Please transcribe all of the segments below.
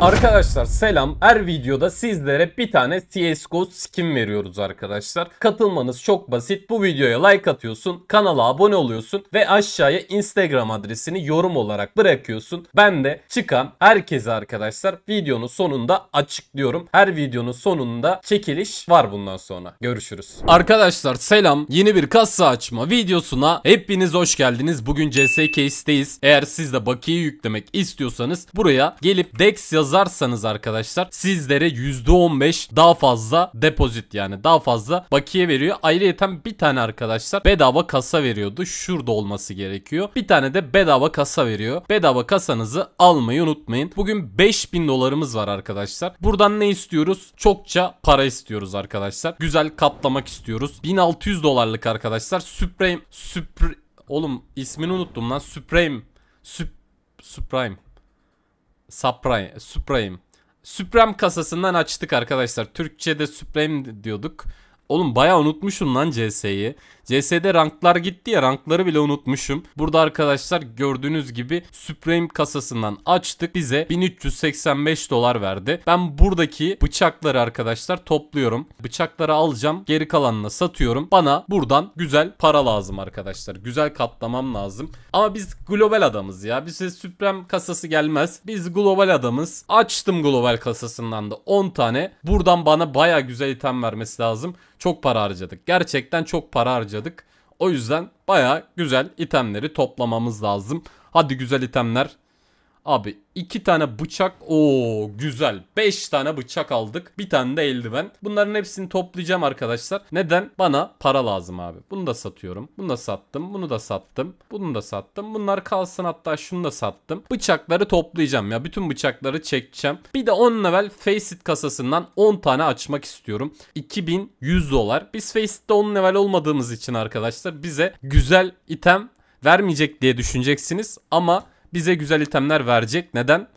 Arkadaşlar selam. Her videoda sizlere bir tane CSGO skin veriyoruz arkadaşlar. Katılmanız çok basit. Bu videoya like atıyorsun, kanala abone oluyorsun ve aşağıya Instagram adresini yorum olarak bırakıyorsun. Ben de çıkan herkese arkadaşlar videonun sonunda açıklıyorum. Her videonun sonunda çekiliş var bundan sonra. Görüşürüz. Arkadaşlar selam. Yeni bir kasa açma videosuna hepiniz hoş geldiniz. Bugün CS Case'teyiz. Eğer siz de bakiye yüklemek istiyorsanız buraya gelip Dex yazarsanız arkadaşlar sizlere %15 daha fazla depozit yani daha fazla bakiye veriyor. Ayrıca bir tane arkadaşlar bedava kasa veriyordu. Şurada olması gerekiyor. Bir tane de bedava kasa veriyor. Bedava kasanızı almayı unutmayın. Bugün 5000 dolarımız var arkadaşlar. Buradan ne istiyoruz? Çokça para istiyoruz arkadaşlar. Güzel katlamak istiyoruz. 1600 dolarlık arkadaşlar. Supreme Supre Oğlum ismini unuttum lan. Supreme Sup Supreme Supreme, Supreme. Kasasından açtık arkadaşlar. Türkçe'de Supreme diyorduk. Oğlum bayağı unutmuşum lan CS'yi. CS'de ranklar gitti ya rankları bile unutmuşum. Burada arkadaşlar gördüğünüz gibi Supreme kasasından açtık. Bize 1385 dolar verdi. Ben buradaki bıçakları arkadaşlar topluyorum. Bıçakları alacağım. Geri kalanını satıyorum. Bana buradan güzel para lazım arkadaşlar. Güzel katlamam lazım. Ama biz global adamız ya. Bize Supreme kasası gelmez. Biz global adamız. Açtım global kasasından da 10 tane. Buradan bana baya güzel item vermesi lazım. Çok para harcadık. Gerçekten çok para harcadık. O yüzden baya güzel itemleri toplamamız lazım. Hadi güzel itemler. Abi iki tane bıçak. o güzel. Beş tane bıçak aldık. Bir tane de eldiven. Bunların hepsini toplayacağım arkadaşlar. Neden? Bana para lazım abi. Bunu da satıyorum. Bunu da sattım. Bunu da sattım. Bunu da sattım. Bunlar kalsın hatta şunu da sattım. Bıçakları toplayacağım ya. Bütün bıçakları çekeceğim. Bir de 10 level Faceit kasasından 10 tane açmak istiyorum. 2100 dolar. Biz Faceit'te 10 level olmadığımız için arkadaşlar bize güzel item vermeyecek diye düşüneceksiniz. Ama bize güzel itemler verecek. Neden?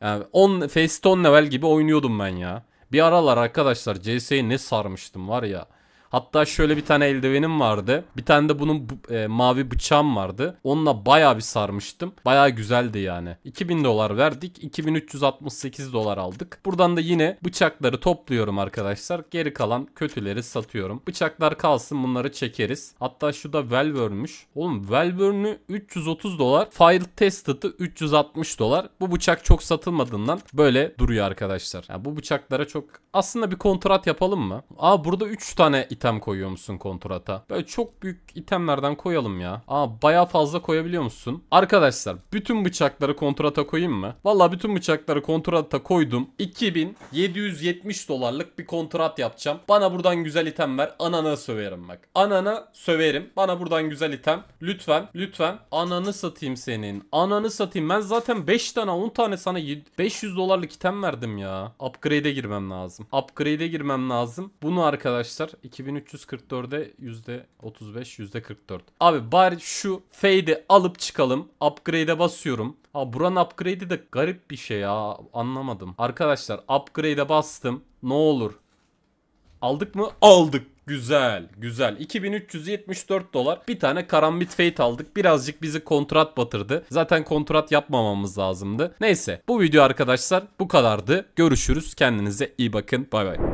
Yani 10 Face 10 level gibi oynuyordum ben ya. Bir aralar arkadaşlar CS'ye ne sarmıştım var ya. Hatta şöyle bir tane eldivenim vardı. Bir tane de bunun e, mavi bıçağım vardı. Onunla baya bir sarmıştım. Baya güzeldi yani. 2000 dolar verdik. 2368 dolar aldık. Buradan da yine bıçakları topluyorum arkadaşlar. Geri kalan kötüleri satıyorum. Bıçaklar kalsın bunları çekeriz. Hatta şu da Velvör'müş. Oğlum Velvör'ünü 330 dolar. File Tested'ı 360 dolar. Bu bıçak çok satılmadığından böyle duruyor arkadaşlar. Yani bu bıçaklara çok aslında bir kontrat yapalım mı? Aa burada 3 tane item koyuyor musun kontrata? Böyle çok büyük itemlerden koyalım ya. Aa baya fazla koyabiliyor musun? Arkadaşlar bütün bıçakları kontrata koyayım mı? Valla bütün bıçakları kontrata koydum. 2770 dolarlık bir kontrat yapacağım. Bana buradan güzel item ver. Anana söverim bak. Anana söverim. Bana buradan güzel item. Lütfen lütfen. Ananı satayım senin. Ananı satayım. Ben zaten 5 tane 10 tane sana 500 dolarlık item verdim ya. Upgrade'e girmem lazım. Upgrade'e girmem lazım. Bunu arkadaşlar 2000 1344'e %35 %44. Abi bari şu fade'i alıp çıkalım. Upgrade'e basıyorum. Abi buranın upgrade'i de garip bir şey ya. Anlamadım. Arkadaşlar upgrade'e bastım. Ne olur. Aldık mı? Aldık. Güzel, güzel. 2374 dolar. Bir tane karambit fate aldık. Birazcık bizi kontrat batırdı. Zaten kontrat yapmamamız lazımdı. Neyse, bu video arkadaşlar bu kadardı. Görüşürüz. Kendinize iyi bakın. Bay bay.